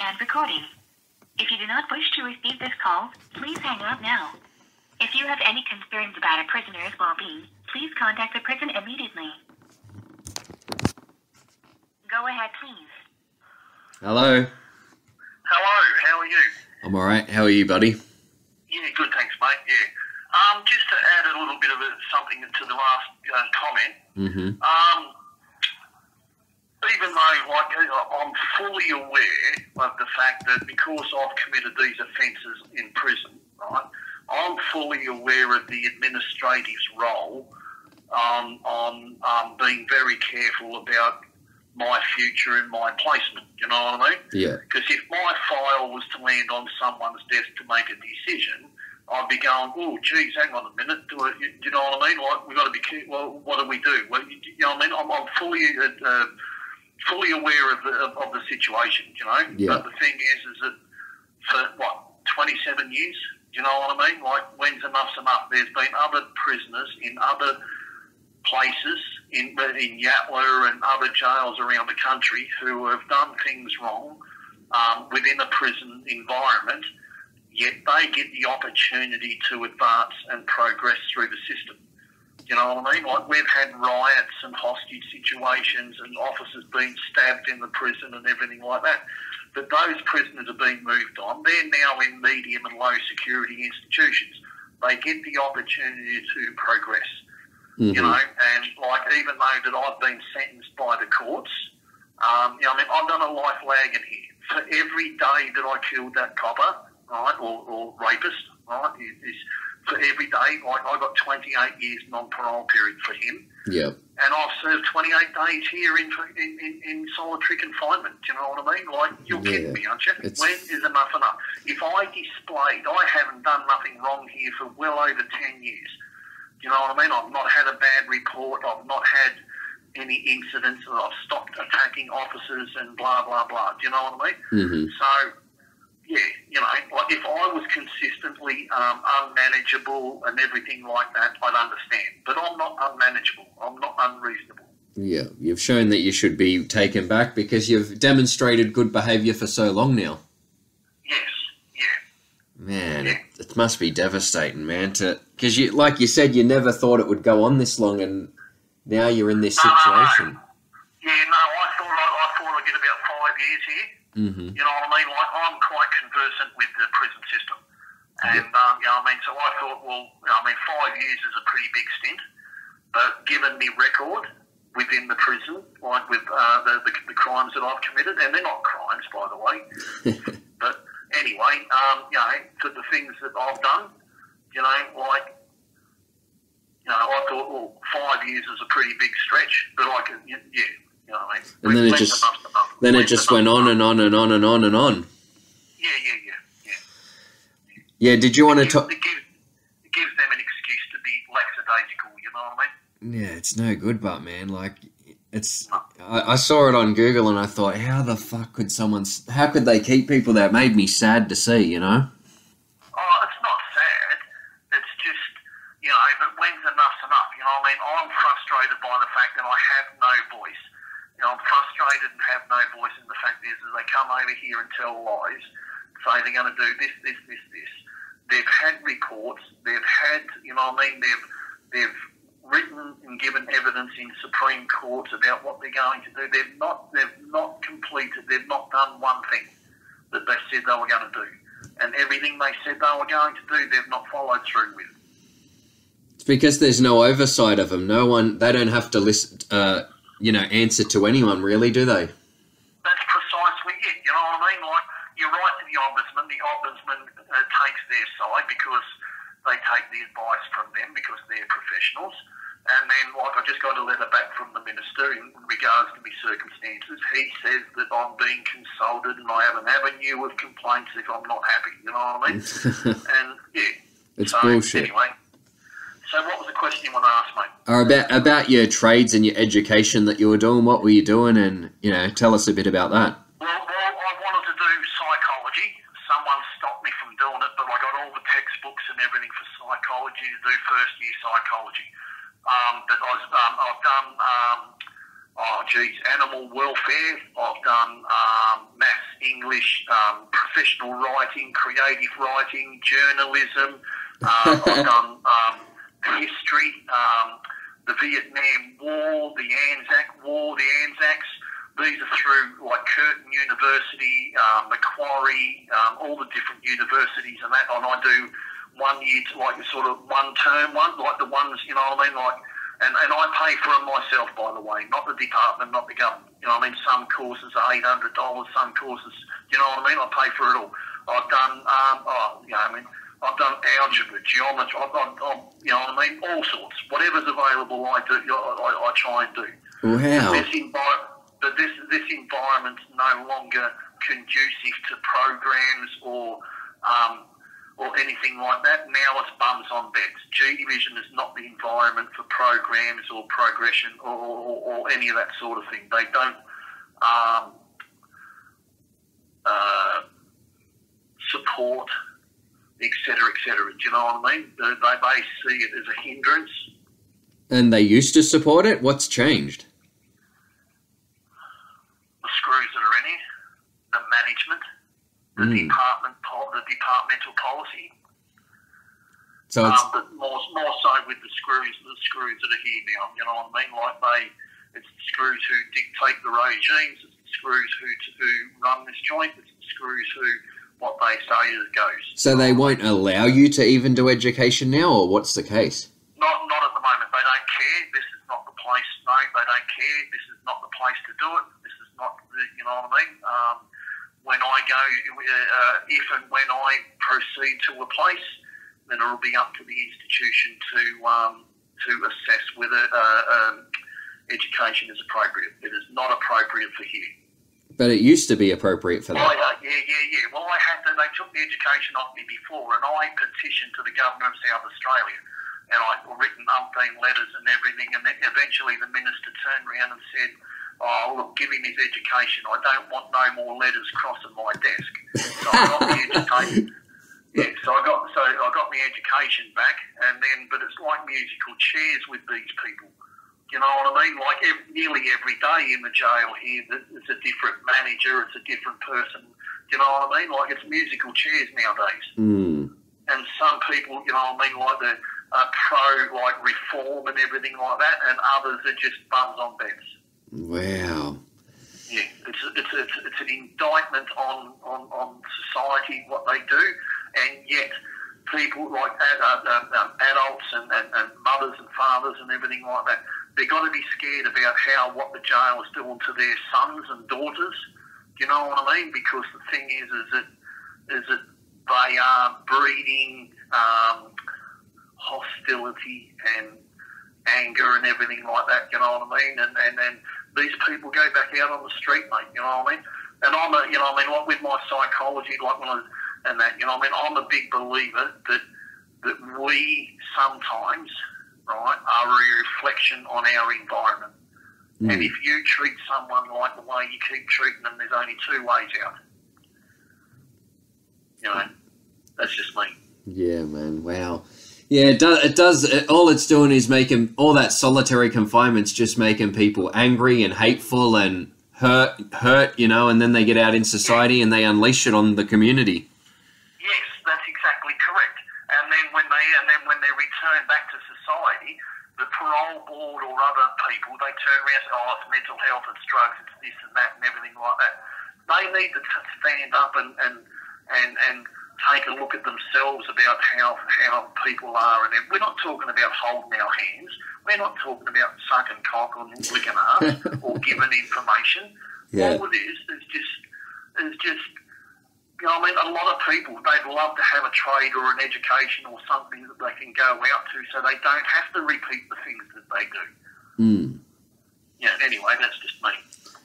and recording. If you do not wish to receive this call, please hang up now. If you have any concerns about a prisoner's well-being, please contact the prison immediately. Go ahead, please. Hello. Hello, how are you? I'm alright. How are you, buddy? Yeah, good, thanks, mate. Yeah. Um, just to add a little bit of a, something to the last uh, comment. Mm-hmm. Um, even though, like, I'm fully aware of the fact that because I've committed these offences in prison, right, I'm fully aware of the administrative's role um, on um, being very careful about my future and my placement. You know what I mean? Yeah. Because if my file was to land on someone's desk to make a decision, I'd be going, oh, geez, hang on a minute. Do, it, do you know what I mean? Like, we've got to be careful. Well, what do we do? Well, you, you know what I mean? I'm, I'm fully uh, uh, fully aware of the, of, of the situation, you know? Yeah. But the thing is, is that for, what, 27 years? Do you know what I mean? Like, when's enough's enough? There's been other prisoners in other places in in Yatala and other jails around the country who have done things wrong um, within a prison environment, yet they get the opportunity to advance and progress through the system. You know what I mean? Like we've had riots and hostage situations and officers being stabbed in the prison and everything like that. But those prisoners are being moved on. They're now in medium and low security institutions. They get the opportunity to progress Mm-hmm. you know, and like even though that I've been sentenced by the courts, um, you know, I mean, I've done a life lagging here. For every day that I killed that copper, right, or, or rapist, right, is for every day, like I got 28 years non-parole period for him, Yeah. and I've served 28 days here in in, in, in solitary confinement. Do you know what I mean? Like you're Yeah. kidding me, aren't you? It's- When is enough enough? If I displayed, I haven't done nothing wrong here for well over 10 years. Do you know what I mean? I've not had a bad report. I've not had any incidents. I've stopped attacking officers and blah blah blah. Do you know what I mean? Mm-hmm. So, yeah, you know, like if I was consistently um, unmanageable and everything like that, I'd understand. But I'm not unmanageable. I'm not unreasonable. Yeah. You've shown that you should be taken back because you've demonstrated good behaviour for so long now. Yes, yeah. Man, it, it must be devastating, man. To because you, like you said, you never thought it would go on this long, and now you're in this No, no, no. situation. Yeah, no, I thought I, I thought I'd get about five years here. Mm-hmm. You know what I mean? Like I'm conversant with the prison system, and um, you know I mean. So I thought, well, you know, I mean, five years is a pretty big stint, but given me record within the prison, like with uh, the, the the crimes that I've committed, and they're not crimes, by the way. But anyway, um, you know, for the things that I've done, you know, like. You know, I thought, well, five years is a pretty big stretch, but I can, yeah, you know what I mean. And then it just- then it just went on and on and on and on and on. Yeah, yeah, yeah, yeah. Yeah. Did you want to talk? it, gives, it gives them an excuse to be lackadaisical, you know what I mean? Yeah, it's no good, but man, like it's. I, I saw it on Google and I thought, how the fuck could someone? How could they keep people that made me sad to see. You know. Oh, it's not sad. It's just, you know, but when's enough's enough? You know what I mean? I'm frustrated by the fact that I have no voice. You know, I'm frustrated and have no voice, and the fact is that they come over here and tell lies, say they're going to do this, this, this, this. They've had reports. They've had, you know what I mean? They've, they've written and given evidence in Supreme Courts about what they're going to do. They've not, they've not completed. They've not done one thing that they said they were going to do and everything they said they were going to do, they've not followed through with. It's because there's no oversight of them. No one. They don't have to listen. Uh, you know, answer to anyone, really, do they? That's precisely it. You know what I mean? Like you're right to the ombudsman. The ombudsman uh, takes their side because they take the advice from them because they're professionals. And then, like, I just got a letter back from the minister in regards to my circumstances. He says that I'm being consulted and I have an avenue of complaints if I'm not happy. You know what I mean? and yeah, it's so bullshit. anyway. So, what was the question you want to ask, mate? Or about about your trades and your education that you were doing. What were you doing? And you know, tell us a bit about that. Well, well, I wanted to do psychology. Someone stopped me from doing it, but I got all the textbooks and everything for psychology to do first year psychology. Um, but I was, um, I've done, um, oh geez, animal welfare. I've done um, maths, English, um, professional writing, creative writing, journalism. Uh, I've done um, history, um, the Vietnam War, the Anzac War, the Anzacs. These are through like Curtin University, um, Macquarie, um, all the different universities and that. And I do one year, to like sort of one term one, like the ones, you know what I mean? Like, and, and I pay for them myself, by the way, not the department, not the government. You know what I mean? Some courses are $800, some courses, you know what I mean? I pay for it all. I've done, um, oh, you know what I mean? I've done algebra, geometry, I've done, I've, you know what I mean? All sorts. Whatever's available, I do. I, I, I try and do. Wow. Envi- but this this environment's no longer conducive to programs or um, or anything like that. Now it's bums on beds. G Division is not the environment for programs or progression or, or, or any of that sort of thing. They don't um, uh, support, etc., etc. Do you know what I mean? They, they they see it as a hindrance. And they used to support it? What's changed? the screws that are in it, the management, the Mm. department, the departmental policy. So it's Um, but more, more so with the screws, the screws that are here now. You know what I mean? Like they, it's the screws who dictate the regimes. It's the screws who who run this joint. It's the screws who what they say is goes. so they won't allow you to even do education now, or what's the case? Not not at the moment. They don't care. This is not the place. No, they don't care. This is not the place to do it. This is not the. You know what I mean? Um, when I go, uh, if and when I proceed to a place, then it'll be up to the institution to um, to assess whether uh, um, education is appropriate. It is not appropriate for here. But it used to be appropriate for Well, that. uh, yeah, yeah, yeah. Well, I had to. They took the education off me before, and I petitioned to the governor of South Australia, and I'd written umpteen letters and everything, and then eventually the minister turned around and said, "Oh, look, give him his education. I don't want no more letters crossing my desk." So I got the education. Yeah, so I got so I got my education back, and then but it's like musical chairs with these people. You know what I mean? Like ev nearly every day in the jail here, it's a different manager, it's a different person. You know what I mean? Like it's musical chairs nowadays. Mm. And some people, you know what I mean, like the uh, pro like reform and everything like that, and others are just bums on beds. Wow. Yeah, it's it's it's, it's an indictment on, on, on society what they do, and yet people like ad, uh, um, um, adults and, and, and mothers and fathers and everything like that, they've got to be scared about how what the jail is doing to their sons and daughters. Do you know what I mean? Because the thing is, is that is that they are breeding um, hostility and anger and everything like that. You know what I mean? And and then these people go back out on the street, mate. You know what I mean? And I'm a, you know, what I mean, like with my psychology, like when I and that, you know, what I mean, I'm a big believer that that we sometimes, right, are a reflection on our environment. And Mm. if you treat someone like the way you keep treating them, there's only two ways out. You know, that's just me. Yeah, man. Wow. Yeah, it does. It does. It, all it's doing is making all that solitary confinement's just making people angry and hateful and hurt, hurt. You know, and then they get out in society and they unleash it on the community. Yes, that's exactly correct. And then when they and then when they return back to society, the parole board or other people they turn around and say, "Oh, it's mental health, it's drugs, it's this and that, and everything like that." They need to stand up and and and and take a look at themselves about how how people are. And we're not talking about holding our hands. We're not talking about sucking cock or licking ass or giving information. Yeah. All it is is just is just you know, I mean, a lot of people, they'd love to have a trade or an education or something that they can go out to so they don't have to repeat the things that they do. Mm. Yeah, anyway, that's just me.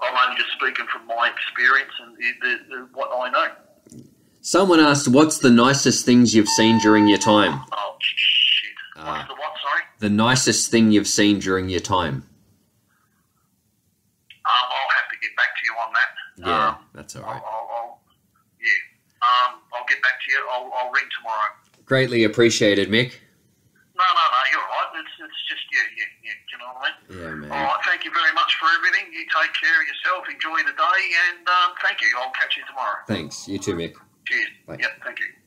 I'm only just speaking from my experience and the, the, the, what I know. Someone asked, "What's the nicest things you've seen during your time?" Oh, shit. What's the what, sorry? The nicest thing you've seen during your time. Um, I'll have to get back to you on that. Yeah, Um, that's all right. I'll. I'll, I'll, yeah. Um, I'll get back to you. I'll, I'll ring tomorrow. Greatly appreciated, Mick. No, no, no, you're right. It's, it's just, yeah, yeah, yeah. Do you know what I mean? Yeah, man. All right, thank you very much for everything. You take care of yourself, enjoy the day, and um, thank you. I'll catch you tomorrow. Thanks. You too, Mick. Cheers. Bye. Yep, thank you.